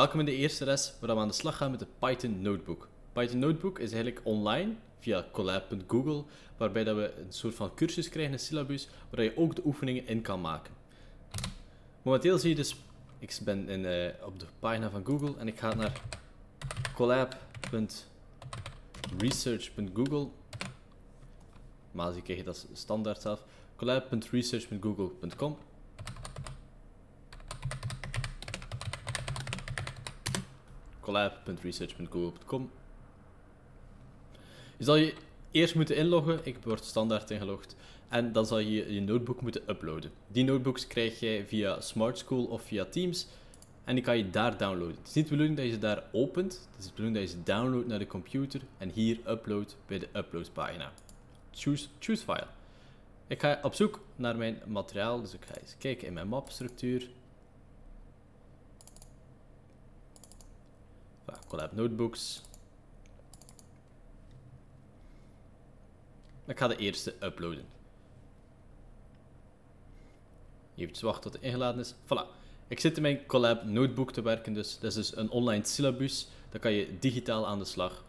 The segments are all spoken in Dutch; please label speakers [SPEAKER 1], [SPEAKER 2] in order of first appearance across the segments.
[SPEAKER 1] Welkom in de eerste les waar we aan de slag gaan met de Python Notebook. Python Notebook is eigenlijk online via collab.google, waarbij dat we een soort van cursus krijgen, een syllabus, waar je ook de oefeningen in kan maken. Momenteel zie je dus, ik ben in, uh, op de pagina van Google en ik ga naar collab.research.google. Maar zie krijg je dat standaard zelf. collab.research.google.com collab.research.google.com. Je zal je eerst moeten inloggen. Ik word standaard ingelogd. En dan zal je je notebook moeten uploaden. Die notebooks krijg je via Smart School of via Teams. En die kan je daar downloaden. Het is niet de bedoeling dat je ze daar opent. Het is de bedoeling dat je ze downloadt naar de computer. En hier uploadt bij de uploadpagina. Choose, choose file. Ik ga op zoek naar mijn materiaal. Dus ik ga eens kijken in mijn mapstructuur. Collab Notebooks. Ik ga de eerste uploaden. Even wachten tot het ingeladen is. Voilà. Ik zit in mijn Collab Notebook te werken, dus dat is dus een online syllabus. Daar kan je digitaal aan de slag.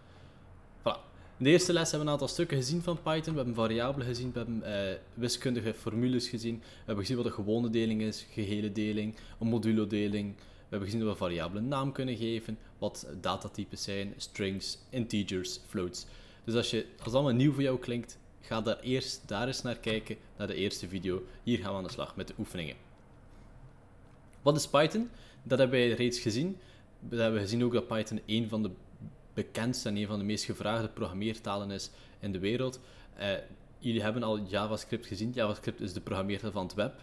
[SPEAKER 1] Voilà. In de eerste les hebben we een aantal stukken gezien van Python. We hebben variabelen gezien, we hebben uh, wiskundige formules gezien. We hebben gezien wat een gewone deling is, gehele deling, een modulo deling, we hebben gezien dat we variabelen naam kunnen geven, wat datatypes zijn, strings, integers, floats. Dus als, je, als allemaal nieuw voor jou klinkt, ga daar eerst daar eens naar kijken, naar de eerste video. Hier gaan we aan de slag met de oefeningen. Wat is Python? Dat hebben wij reeds gezien. We hebben gezien ook dat Python een van de bekendste en een van de meest gevraagde programmeertalen is in de wereld. Uh, jullie hebben al JavaScript gezien. JavaScript is de programmeertaal van het web.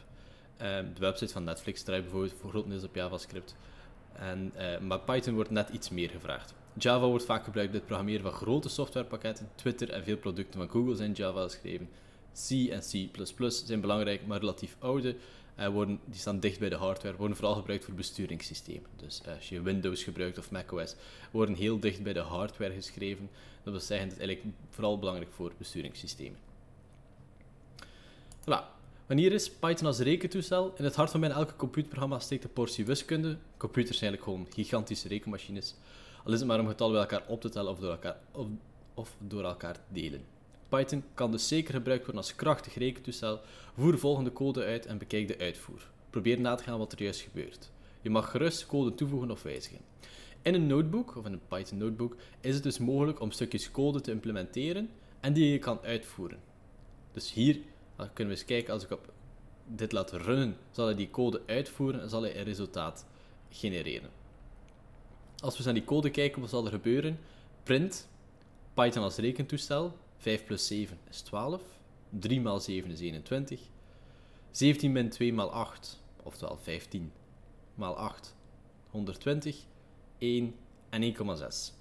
[SPEAKER 1] Ehm, de website van Netflix draait bijvoorbeeld voor grotendeels op JavaScript. En, uh, maar Python wordt net iets meer gevraagd. Java wordt vaak gebruikt bij het programmeren van grote softwarepakketten. Twitter en veel producten van Google zijn Java geschreven. C en C++ zijn belangrijk, maar relatief oude. Uh, worden, die staan dicht bij de hardware, worden vooral gebruikt voor besturingssystemen. Dus uh, als je Windows gebruikt of macOS, worden heel dicht bij de hardware geschreven. Dat wil zeggen, dat is eigenlijk vooral belangrijk voor besturingssystemen. Voilà. Wanneer is Python als rekentoestel? In het hart van bijna elke computerprogramma steekt een portie wiskunde. Computers zijn eigenlijk gewoon gigantische rekenmachines. Al is het maar om getallen bij elkaar op te tellen of door elkaar, of, of door elkaar te delen. Python kan dus zeker gebruikt worden als krachtig rekentoestel. Voer de volgende code uit en bekijk de uitvoer. Probeer na te gaan wat er juist gebeurt. Je mag gerust code toevoegen of wijzigen. In een notebook, of in een Python notebook, is het dus mogelijk om stukjes code te implementeren en die je kan uitvoeren. Dus hier dan kunnen we eens kijken, als ik op dit laat runnen, zal hij die code uitvoeren en zal hij een resultaat genereren. Als we naar die code kijken, wat zal er gebeuren? Print, Python als rekentoestel, 5 plus 7 is 12, 3 maal 7 is 21, 17 min 2 maal 8, oftewel 15 maal 8, 120, 1 en 1,6.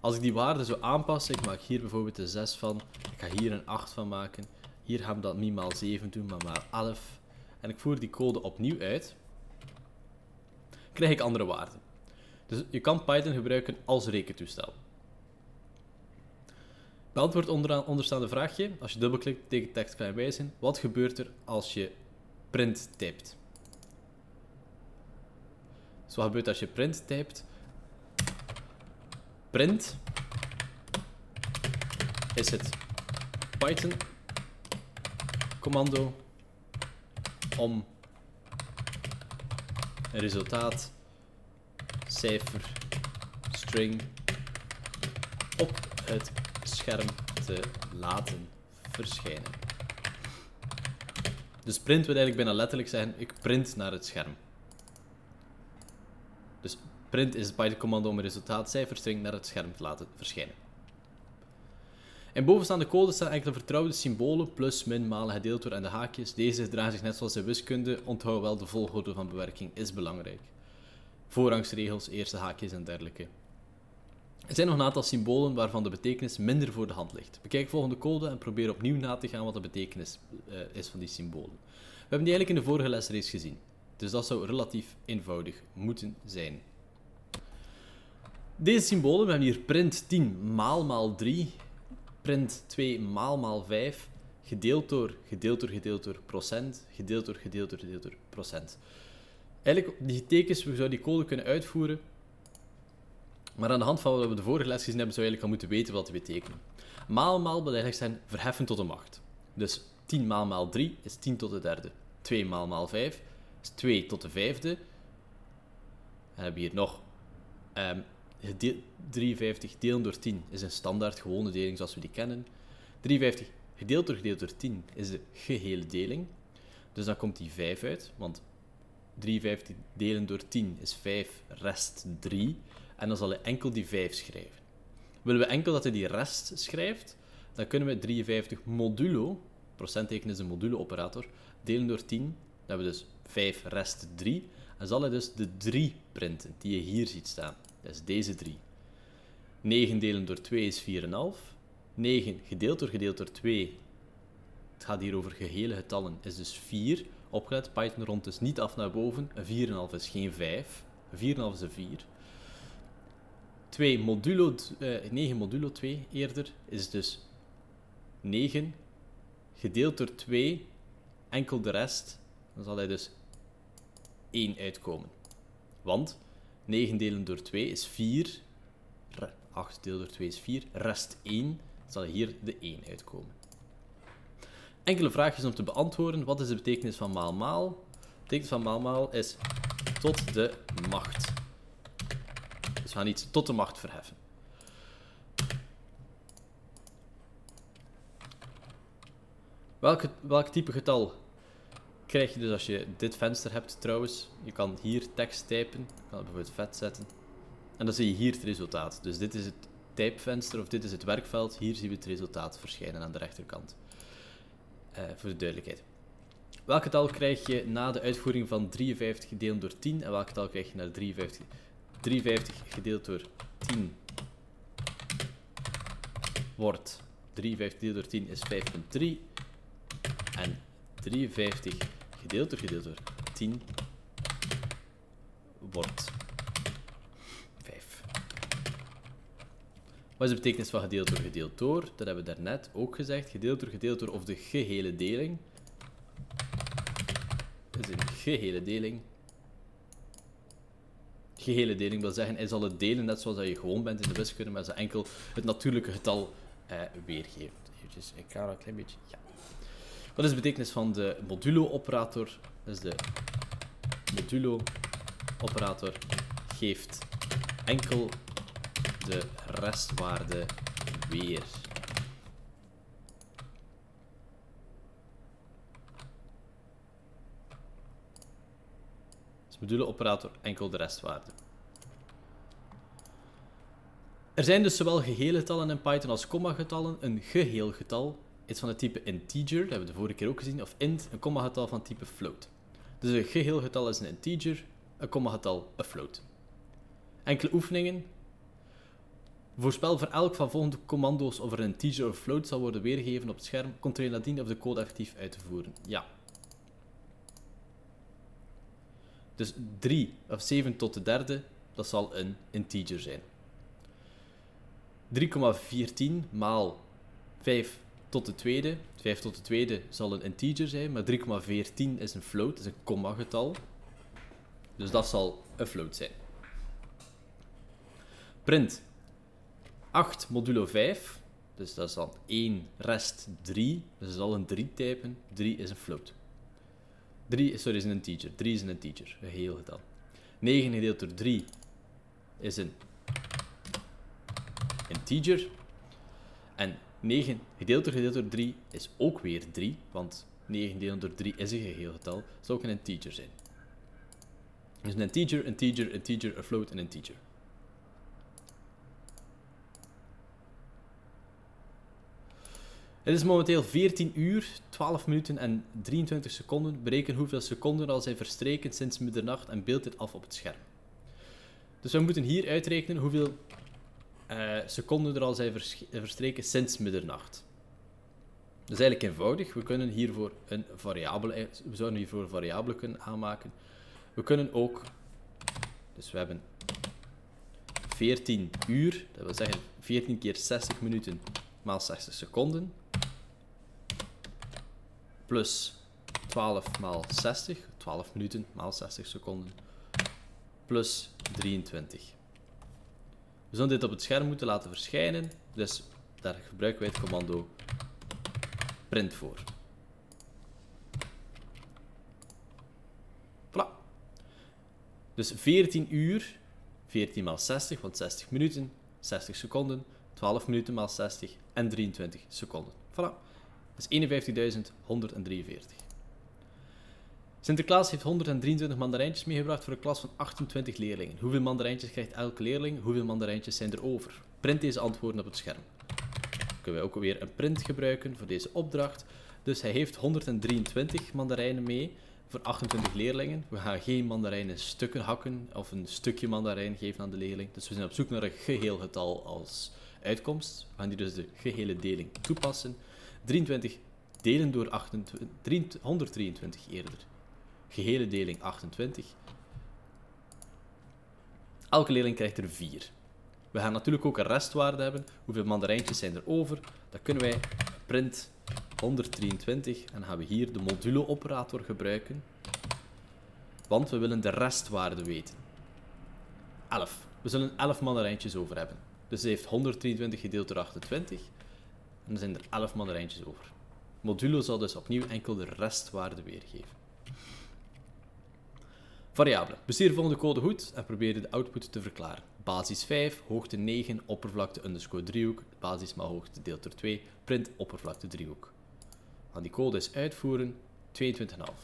[SPEAKER 1] Als ik die waarde zo aanpas, ik maak hier bijvoorbeeld een 6 van, ik ga hier een 8 van maken, hier gaan we dat niet maal 7 doen, maar maar 11. En ik voer die code opnieuw uit. Krijg ik andere waarden. Dus je kan Python gebruiken als rekentoestel. Beantwoord onderaan, onderstaande vraagje. Als je dubbelklikt tegen tekst kan je wijzen. Wat gebeurt er als je print typt? Dus wat gebeurt als je print typt? Print is het Python commando om een resultaat, cijfer, string op het scherm te laten verschijnen. Dus print wil eigenlijk bijna letterlijk zeggen, ik print naar het scherm. Dus print is het Python commando om een resultaat, cijfer, string naar het scherm te laten verschijnen. In bovenstaande code staan enkele vertrouwde symbolen, plus, min, malen, gedeeld door en de haakjes. Deze dragen zich net zoals in wiskunde. Onthoud wel, de volgorde van bewerking is belangrijk. Voorrangsregels, eerste haakjes en dergelijke. Er zijn nog een aantal symbolen waarvan de betekenis minder voor de hand ligt. Bekijk volgende code en probeer opnieuw na te gaan wat de betekenis uh, is van die symbolen. We hebben die eigenlijk in de vorige les reeds gezien. Dus dat zou relatief eenvoudig moeten zijn. Deze symbolen, we hebben hier print 10 maal maal 3 print 2 maal maal 5 gedeeld door, gedeeld door, gedeeld door procent, gedeeld door, gedeeld door, gedeeld door procent. Eigenlijk, die tekens, we zouden die code kunnen uitvoeren. Maar aan de hand van wat we de vorige les gezien hebben, zou je eigenlijk al moeten weten wat die betekenen. Maal maal wil eigenlijk zijn verheffen tot de macht. Dus 10 maal maal 3 is 10 tot de derde. 2 maal maal 5 is 2 tot de vijfde. En hebben we hier nog um, 53 delen door 10 is een standaard gewone deling zoals we die kennen. 53 gedeeld door gedeeld door 10 is de gehele deling. Dus dan komt die 5 uit, want 53 delen door 10 is 5, rest 3. En dan zal hij enkel die 5 schrijven. Willen we enkel dat hij die rest schrijft, dan kunnen we 53 modulo, procentteken is een modulo operator, delen door 10. Dan hebben we dus 5 rest 3. En zal hij dus de 3 printen, die je hier ziet staan. Dat is deze 3. 9 delen door 2 is 4,5. 9 gedeeld door gedeeld door 2, het gaat hier over gehele getallen, is dus 4. Opgelet, Python rond dus niet af naar boven. Een 4,5 is geen 5. Een 4,5 is een 4. 2 modulo, uh, 9 modulo 2 eerder is dus 9 gedeeld door 2, enkel de rest, dan zal hij dus 1 uitkomen. Want 9 delen door 2 is 4, 8 delen door 2 is 4, rest 1, zal hier de 1 uitkomen. Enkele vraagjes om te beantwoorden. Wat is de betekenis van maal maal? De betekenis van maal maal is tot de macht. Dus we gaan iets tot de macht verheffen. Welke, welk type getal krijg je dus als je dit venster hebt trouwens? Je kan hier tekst typen. Kan het bijvoorbeeld vet zetten. En dan zie je hier het resultaat. Dus dit is het typevenster of dit is het werkveld. Hier zien we het resultaat verschijnen aan de rechterkant. Uh, voor de duidelijkheid. Welk getal krijg je na de uitvoering van 53 gedeeld door 10 en welk getal krijg je na 53? 53 gedeeld door 10 wordt 53 gedeeld door 10 is 5,3 en 53 gedeeld door gedeeld door 10 wordt Wat is de betekenis van gedeeld door gedeeld door? Dat hebben we daarnet ook gezegd. Gedeeld door gedeeld door of de gehele deling. Dat is een gehele deling. Gehele deling wil zeggen, hij zal het delen net zoals dat je gewoon bent in de wiskunde, maar ze enkel het natuurlijke getal eh, weergeeft. Ik ga een klein beetje... Ja. Wat is de betekenis van de modulo-operator? Is de modulo-operator geeft enkel de restwaarde weer. Dus module operator enkel de restwaarde. Er zijn dus zowel gehele getallen in Python als komma-getallen. Een geheel getal is van het type integer, dat hebben we de vorige keer ook gezien, of int, een komma-getal van type float. Dus een geheel getal is een integer, een komma-getal een float. Enkele oefeningen Voorspel voor elk van volgende commando's of er een integer of float zal worden weergegeven op het scherm. Controleer nadien of de code effectief uit te voeren. Ja. Dus 3 of 7 tot de derde, dat zal een integer zijn. 3,14 maal 5 tot de tweede. 5 tot de tweede zal een integer zijn, maar 3,14 is een float, is een komma getal. Dus dat zal een float zijn. Print 8 modulo 5. Dus dat is dan 1 rest 3. Dus dat is al een 3 typen. 3 is een float. 3 sorry, is een integer. 3 is een integer. Een heel getal. 9 gedeeld door 3 is een integer. En 9 gedeeld door gedeeld door 3 is ook weer 3. Want 9 gedeeld door 3 is een geheel getal. Dat zou ook een integer zijn. Dus een integer, integer, integer, een float en een integer. Het is momenteel 14 uur, 12 minuten en 23 seconden. Bereken hoeveel seconden al zijn verstreken sinds middernacht en beeld dit af op het scherm. Dus we moeten hier uitrekenen hoeveel uh, seconden er al zijn verstreken sinds middernacht. Dat is eigenlijk eenvoudig. We kunnen hiervoor een variabele, we zouden hiervoor een variabele kunnen aanmaken. We kunnen ook, dus we hebben 14 uur, dat wil zeggen 14 keer 60 minuten maal 60 seconden plus 12 maal 60, 12 minuten maal 60 seconden, plus 23. We zullen dit op het scherm moeten laten verschijnen, dus daar gebruiken wij het commando print voor. Voilà. Dus 14 uur, 14 maal 60, want 60 minuten, 60 seconden, 12 minuten maal 60 en 23 seconden. Voilà. Is 51.143. Sinterklaas heeft 123 mandarijntjes meegebracht voor een klas van 28 leerlingen. Hoeveel mandarijntjes krijgt elke leerling? Hoeveel mandarijntjes zijn er over? Print deze antwoorden op het scherm. Dan kunnen we ook weer een print gebruiken voor deze opdracht. Dus hij heeft 123 mandarijnen mee voor 28 leerlingen. We gaan geen mandarijnen stukken hakken of een stukje mandarijn geven aan de leerling. Dus we zijn op zoek naar een geheel getal als uitkomst. We gaan hier dus de gehele deling toepassen. 23 delen door 28, 123 eerder. Gehele deling 28. Elke leerling krijgt er 4. We gaan natuurlijk ook een restwaarde hebben. Hoeveel mandarijntjes zijn er over? Dat kunnen wij print 123 en gaan we hier de modulo-operator gebruiken. Want we willen de restwaarde weten. 11. We zullen 11 mandarijntjes over hebben. Dus hij heeft 123 gedeeld door 28. En dan zijn er 11 mandarijntjes over. Modulo zal dus opnieuw enkel de restwaarde weergeven. Variabelen. Bestuur de volgende code goed en probeer de output te verklaren. Basis 5, hoogte 9, oppervlakte underscore driehoek, basis maal hoogte deelt door 2, print oppervlakte driehoek. Gaan die code eens uitvoeren, 22,5. We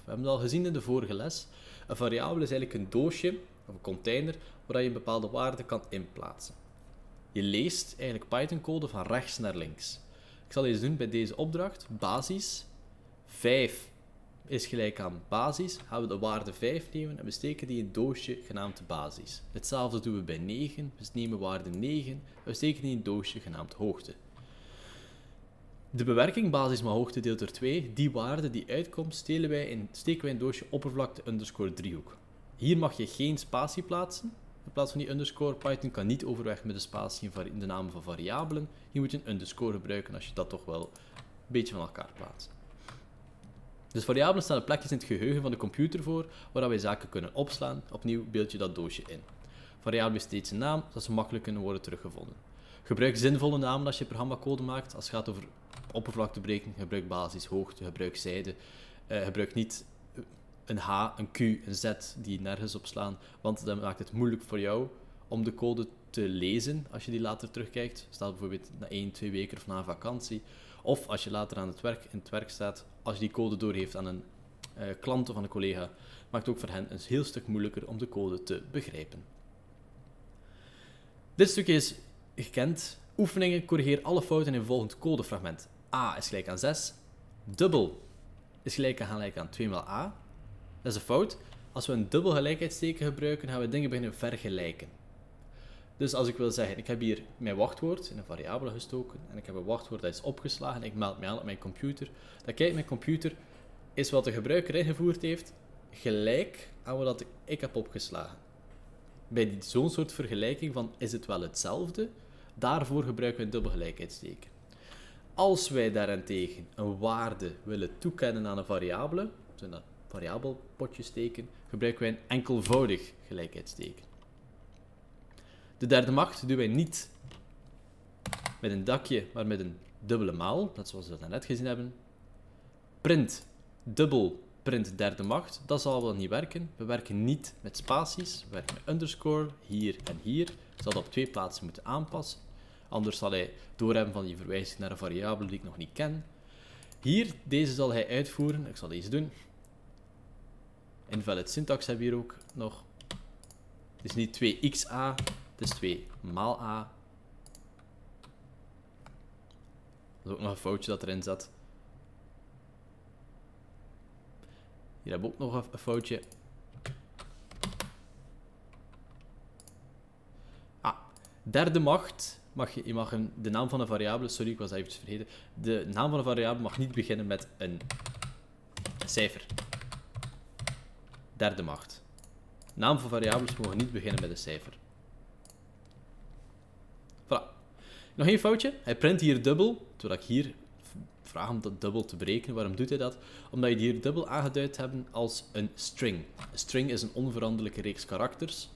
[SPEAKER 1] hebben het al gezien in de vorige les. Een variabele is eigenlijk een doosje of een container waar je een bepaalde waarde kan inplaatsen. Je leest eigenlijk Python-code van rechts naar links. Ik zal eens doen bij deze opdracht. Basis 5 is gelijk aan basis. Gaan we de waarde 5 nemen en we steken die in een doosje genaamd basis. Hetzelfde doen we bij 9. We nemen waarde 9 en we steken die in een doosje genaamd hoogte. De bewerking basis maar hoogte deelt door 2, die waarde die uitkomt, steken wij in, steken wij in doosje oppervlakte underscore driehoek. Hier mag je geen spatie plaatsen. In plaats van die underscore, Python kan niet overweg met de spatie in de naam van variabelen. Je moet een underscore gebruiken als je dat toch wel een beetje van elkaar plaatst. Dus variabelen stellen plekjes in het geheugen van de computer voor, waar wij zaken kunnen opslaan. Opnieuw beeld je dat doosje in. Variabelen heeft steeds een naam, zodat ze makkelijk kunnen worden teruggevonden. Gebruik zinvolle namen als je programmacode maakt. Als het gaat over oppervlakteberekening, gebruik basis, hoogte, gebruik zijde. Uh, gebruik niet een H, een Q, een Z die nergens op slaan, want dat maakt het moeilijk voor jou om de code te lezen als je die later terugkijkt. Staat bijvoorbeeld na 1, 2 weken of na een vakantie. Of als je later aan het werk, in het werk staat, als je die code doorgeeft aan een uh, klant of een collega, maakt het ook voor hen een heel stuk moeilijker om de code te begrijpen. Dit stukje is gekend. Oefeningen corrigeer alle fouten in volgend codefragment. A is gelijk aan 6. Dubbel is gelijk aan, gelijk aan 2 maal A. Dat is een fout. Als we een dubbel gelijkheidsteken gebruiken, gaan we dingen beginnen vergelijken. Dus als ik wil zeggen, ik heb hier mijn wachtwoord in een variabele gestoken en ik heb een wachtwoord dat is opgeslagen en ik meld me aan op mijn computer, dan kijkt mijn computer, is wat de gebruiker ingevoerd heeft gelijk aan wat ik heb opgeslagen. Bij zo'n soort vergelijking van is het wel hetzelfde, daarvoor gebruiken we een dubbelgelijkheidsteken. Als wij daarentegen een waarde willen toekennen aan een variabele, zijn dat variabelpotjes steken, gebruiken wij een enkelvoudig gelijkheidsteken. De derde macht doen wij niet met een dakje, maar met een dubbele maal, net zoals we dat net gezien hebben. Print dubbel print derde macht, dat zal wel niet werken. We werken niet met spaties, we werken met underscore, hier en hier. Zal dat op twee plaatsen moeten aanpassen. Anders zal hij doorhebben van die verwijzing naar een variabele die ik nog niet ken. Hier, deze zal hij uitvoeren. Ik zal deze doen. Invalid syntax hebben we hier ook nog. Het is niet 2xa, het is 2 maal a. Dat is ook nog een foutje dat erin zat. Hier hebben we ook nog een foutje. Ah, derde macht. Mag je, je mag een, de naam van een variabele, sorry, ik was even vergeten. De naam van een variabele mag niet beginnen met een cijfer derde macht. Naam van variabels mogen niet beginnen met een cijfer. Voilà. Nog één foutje. Hij print hier dubbel, terwijl ik hier vraag om dat dubbel te berekenen. Waarom doet hij dat? Omdat je hier dubbel aangeduid hebt als een string. Een string is een onveranderlijke reeks karakters.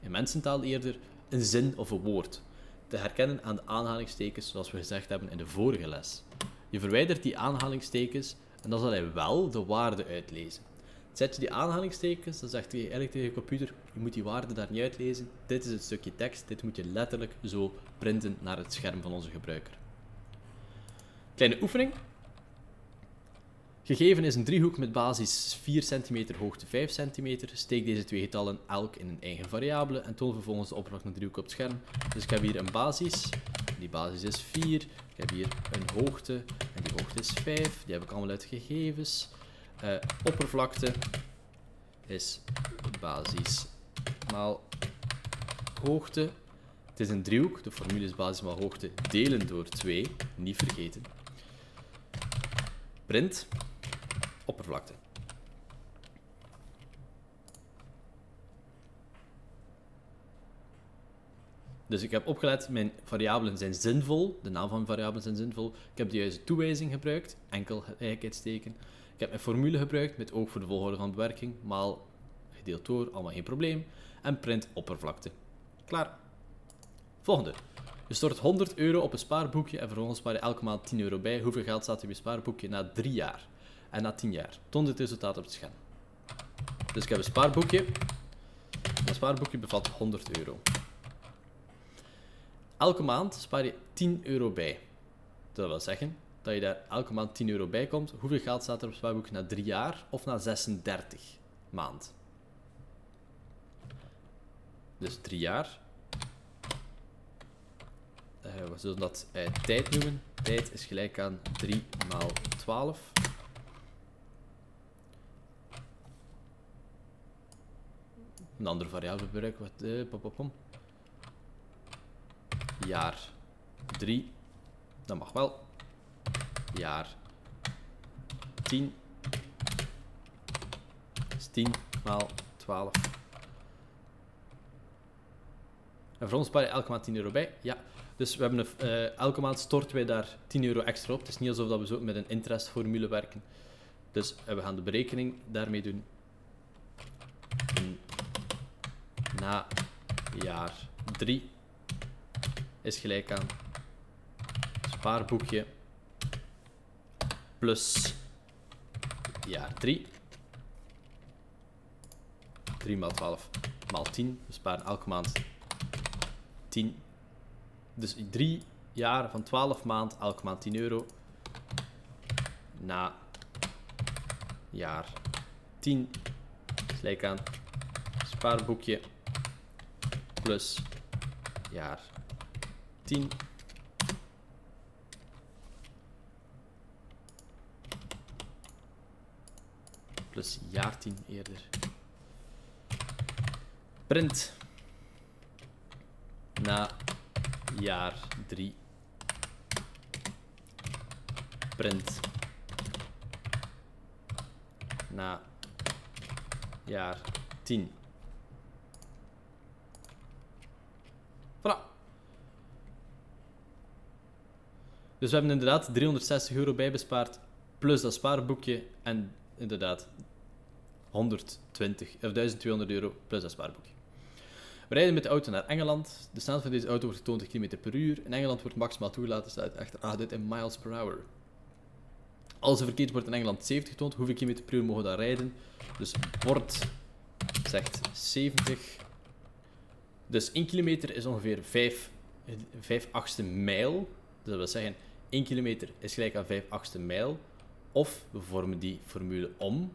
[SPEAKER 1] in mensentaal eerder, een zin of een woord. Te herkennen aan de aanhalingstekens zoals we gezegd hebben in de vorige les. Je verwijdert die aanhalingstekens en dan zal hij wel de waarde uitlezen. Zet je die aanhalingstekens, dan zegt hij eigenlijk tegen je computer, je moet die waarde daar niet uitlezen. Dit is het stukje tekst, dit moet je letterlijk zo printen naar het scherm van onze gebruiker. Kleine oefening. Gegeven is een driehoek met basis 4 cm, hoogte 5 cm. Steek deze twee getallen elk in een eigen variabele en toon vervolgens de oppervlak van de driehoek op het scherm. Dus ik heb hier een basis, die basis is 4. Ik heb hier een hoogte en die hoogte is 5. Die heb ik allemaal uit gegevens. Uh, oppervlakte is basis maal hoogte. Het is een driehoek, de formule is basis maal hoogte delen door 2, niet vergeten. Print oppervlakte. Dus ik heb opgelet, mijn variabelen zijn zinvol, de naam van mijn variabelen zijn zinvol. Ik heb de juiste toewijzing gebruikt, enkel gelijkheidsteken. Ik heb mijn formule gebruikt met oog voor de volgorde van bewerking, maal gedeeld door, allemaal geen probleem. En print oppervlakte. Klaar. Volgende. Je stort 100 euro op een spaarboekje en vervolgens spaar je elke maand 10 euro bij. Hoeveel geld staat er op je spaarboekje na 3 jaar? En na 10 jaar. Toon dit resultaat op het scherm. Dus ik heb een spaarboekje. Mijn spaarboekje bevat 100 euro. Elke maand spaar je 10 euro bij. Dat wil zeggen dat je daar elke maand 10 euro bij komt. Hoeveel geld staat er op het spaarboekje na 3 jaar of na 36 maand? Dus 3 jaar. Uh, we zullen dat uh, tijd noemen. Tijd is gelijk aan 3 maal 12. Een andere variabele gebruiken. Wat, uh, pop, pop, pop. Jaar 3. Dat mag wel. Jaar 10. is 10 maal 12. En voor ons spaar je elke maand 10 euro bij. Ja. Dus we hebben een, uh, elke maand storten wij daar 10 euro extra op. Het is niet alsof we zo met een interestformule werken. Dus uh, we gaan de berekening daarmee doen. na jaar 3 is gelijk aan spaarboekje plus jaar 3. 3 maal 12 maal 10. We sparen elke maand 10. Dus 3 jaar van 12 maand, elke maand 10 euro. Na jaar 10 is gelijk aan spaarboekje plus jaar 10. Plus jaar 10 eerder. Print na jaar 3. Print na jaar 10. Voilà. Dus we hebben inderdaad 360 euro bijbespaard, plus dat spaarboekje en inderdaad 120 of 1200 euro plus dat spaarboekje. We rijden met de auto naar Engeland. De snelheid van deze auto wordt 20 km per uur. In Engeland wordt maximaal toegelaten, staat echter aangeduid in miles per hour. Als er verkeerd wordt in Engeland 70 getoond, hoeveel kilometer per uur mogen we dan rijden? Dus bord zegt 70. Dus 1 kilometer is ongeveer 5, 5 achtste mijl. Dat wil zeggen, 1 kilometer is gelijk aan 5 achtste mijl. Of we vormen die formule om.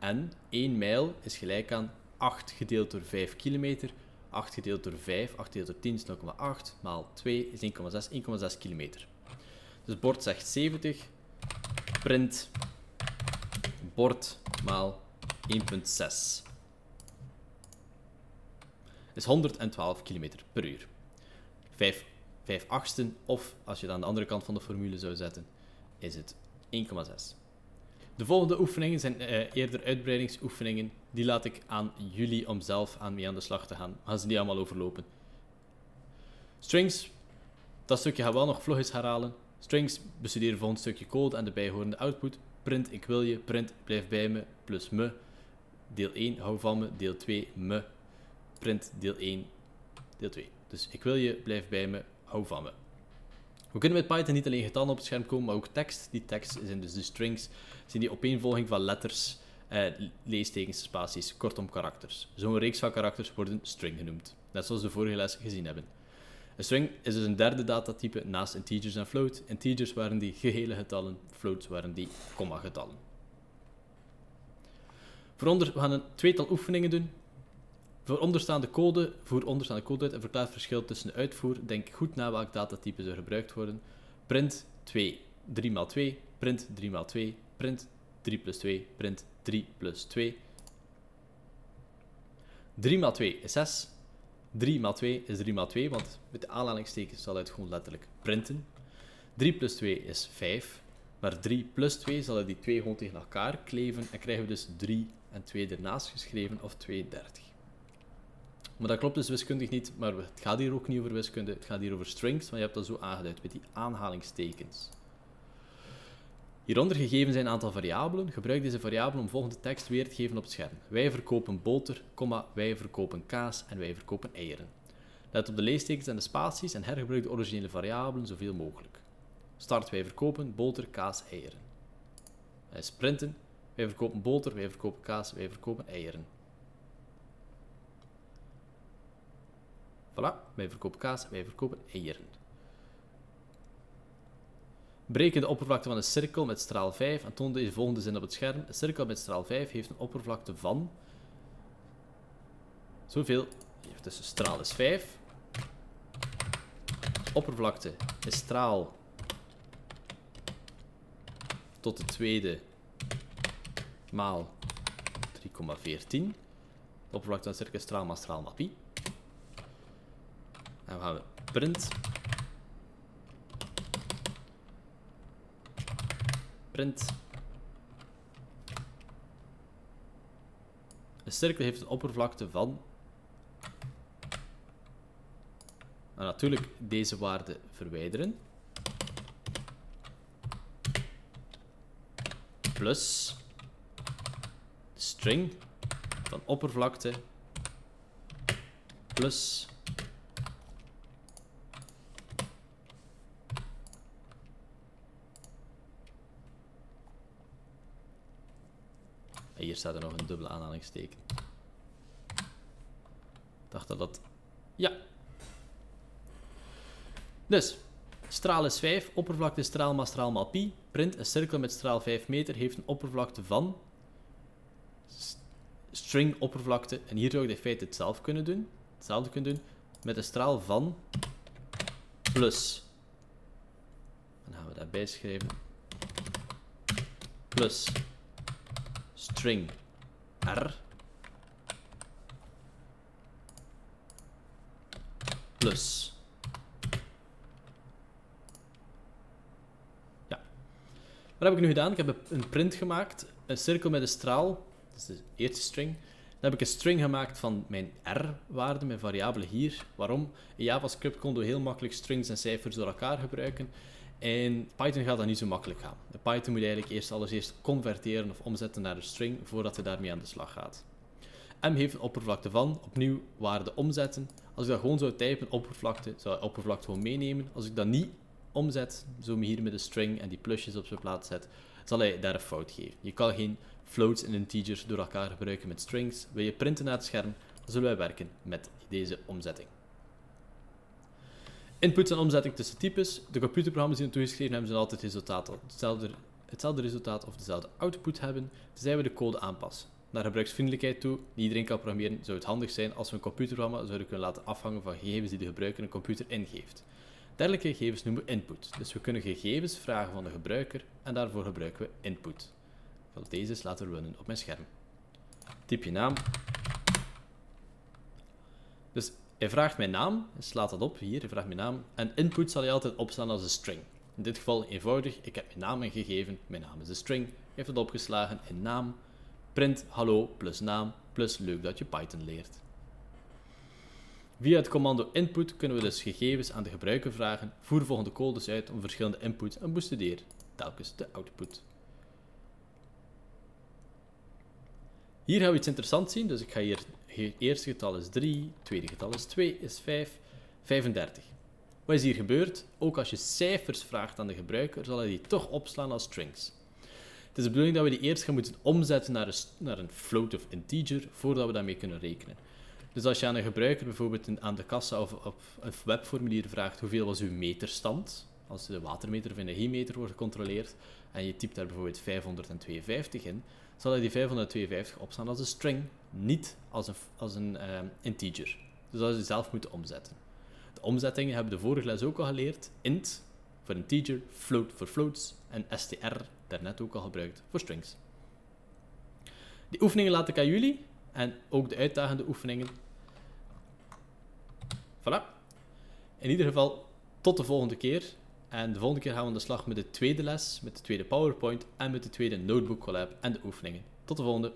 [SPEAKER 1] En 1 mijl is gelijk aan 8 gedeeld door 5 kilometer. 8 gedeeld door 5, 8 gedeeld door 10 is 0,8, maal 2 is 1,6, 1,6 kilometer. Dus bord zegt 70, print bord maal 1,6 is 112 km per uur. 5, 5 achtsten, of als je het aan de andere kant van de formule zou zetten, is het 1,6. De volgende oefeningen zijn uh, eerder uitbreidingsoefeningen. Die laat ik aan jullie om zelf aan mee aan de slag te gaan. We gaan ze niet allemaal overlopen. Strings, dat stukje gaan we wel nog vlog eens herhalen. Strings, bestudeer volgend stukje code en de bijhorende output. Print, ik wil je. Print, blijf bij me, plus me. Deel 1, hou van me. Deel 2, me. print deel 1, deel 2. Dus ik wil je, blijf bij me, hou van me. We kunnen met Python niet alleen getallen op het scherm komen, maar ook tekst. Die tekst zijn dus de strings, zijn die opeenvolging van letters, eh, leestekens, spaties, kortom karakters. Zo'n reeks van karakters wordt een string genoemd, net zoals we vorige les gezien hebben. Een string is dus een derde datatype naast integers en float. Integers waren die gehele getallen, floats waren die komma-getallen. we gaan een tweetal oefeningen doen. Voor onderstaande code, voer onderstaande code uit en verklaar het verschil tussen de uitvoer. Denk goed na welk datatype er gebruikt worden. Print 2, 3 x 2, print 3 x 2, print 3 plus 2, print 3 plus 2. 3 x 2 is 6, 3 x 2 is 3 x 2, want met de aanhalingstekens zal het gewoon letterlijk printen. 3 plus 2 is 5, maar 3 plus 2 zal die 2 gewoon tegen elkaar kleven en krijgen we dus 3 en 2 ernaast geschreven of 32. Maar dat klopt dus wiskundig niet, maar het gaat hier ook niet over wiskunde, het gaat hier over strings, maar je hebt dat zo aangeduid met die aanhalingstekens. Hieronder gegeven zijn een aantal variabelen. Gebruik deze variabelen om volgende tekst weer te geven op het scherm. Wij verkopen boter, wij verkopen kaas en wij verkopen eieren. Let op de leestekens en de spaties en hergebruik de originele variabelen zoveel mogelijk. Start wij verkopen boter, kaas, eieren. Sprinten. Wij verkopen boter, wij verkopen kaas, wij verkopen eieren. Voilà, wij verkopen kaas, wij verkopen eieren. Breken de oppervlakte van een cirkel met straal 5 en toon de volgende zin op het scherm. Een cirkel met straal 5 heeft een oppervlakte van zoveel. Dus straal is 5. Oppervlakte is straal tot de tweede maal 3,14. De oppervlakte van een cirkel is straal maal straal maal pi. Dan gaan we print print. Een cirkel heeft een oppervlakte van. En natuurlijk deze waarde verwijderen. Plus string van oppervlakte plus hier staat er nog een dubbele aanhalingsteken. Ik dacht dat dat... Ja. Dus, straal is 5, oppervlakte straal maal straal maal pi. Print, een cirkel met straal 5 meter heeft een oppervlakte van... String oppervlakte. En hier zou ik in feite hetzelfde kunnen doen. Hetzelfde kunnen doen. Met een straal van... Plus. Dan gaan we daarbij schrijven. Plus string r plus. Ja. Wat heb ik nu gedaan? Ik heb een print gemaakt, een cirkel met een straal, dat is de eerste string. Dan heb ik een string gemaakt van mijn r-waarde, mijn variabele hier. Waarom? In JavaScript konden we heel makkelijk strings en cijfers door elkaar gebruiken. In Python gaat dat niet zo makkelijk gaan. In Python moet je eigenlijk eerst alles eerst converteren of omzetten naar een string voordat je daarmee aan de slag gaat. M heeft een oppervlakte van, opnieuw waarde omzetten. Als ik dat gewoon zou typen, oppervlakte, zou ik oppervlakte gewoon meenemen. Als ik dat niet omzet, zo hier met een string en die plusjes op zijn plaats zet, zal hij daar een fout geven. Je kan geen floats en integers door elkaar gebruiken met strings. Wil je printen naar het scherm, dan zullen wij werken met deze omzetting. Inputs en omzetting tussen types. De computerprogramma's die we toegeschreven hebben, zullen altijd resultaat, hetzelfde, hetzelfde resultaat of dezelfde output hebben, tenzij we de code aanpassen. Naar gebruiksvriendelijkheid toe, niet iedereen kan programmeren, zou het handig zijn als we een computerprogramma zouden kunnen laten afhangen van gegevens die de gebruiker een computer ingeeft. Dergelijke gegevens noemen we input. Dus we kunnen gegevens vragen van de gebruiker en daarvoor gebruiken we input. Ik zal deze eens laten runnen op mijn scherm. Typ je naam. Dus hij vraagt mijn naam, slaat dat op hier, hij vraagt mijn naam. En input zal hij altijd opslaan als een string. In dit geval eenvoudig, ik heb mijn naam ingegeven, mijn naam is een string. Hij heeft het opgeslagen in naam, print hallo plus naam plus leuk dat je Python leert. Via het commando input kunnen we dus gegevens aan de gebruiker vragen, voer volgende codes uit om verschillende inputs en bestudeer telkens de output. Hier gaan we iets interessants zien. Dus ik ga hier... Eerste getal is 3, tweede getal is 2, is 5, 35. Wat is hier gebeurd? Ook als je cijfers vraagt aan de gebruiker, zal hij die toch opslaan als strings. Het is de bedoeling dat we die eerst gaan moeten omzetten naar een, naar een float of integer, voordat we daarmee kunnen rekenen. Dus als je aan een gebruiker bijvoorbeeld aan de kassa of op een webformulier vraagt hoeveel was uw meterstand, als de watermeter of energiemeter wordt gecontroleerd, en je typt daar bijvoorbeeld 552 in, zal hij die 552 opstaan als een string, niet als een, als een uh, integer. Dus dat je zelf moeten omzetten. De omzettingen hebben we de vorige les ook al geleerd. int voor integer, float voor floats en str, daarnet ook al gebruikt, voor strings. Die oefeningen laat ik aan jullie en ook de uitdagende oefeningen. Voilà. In ieder geval, tot de volgende keer. En de volgende keer gaan we aan de slag met de tweede les, met de tweede PowerPoint en met de tweede Notebook Collab en de oefeningen. Tot de volgende.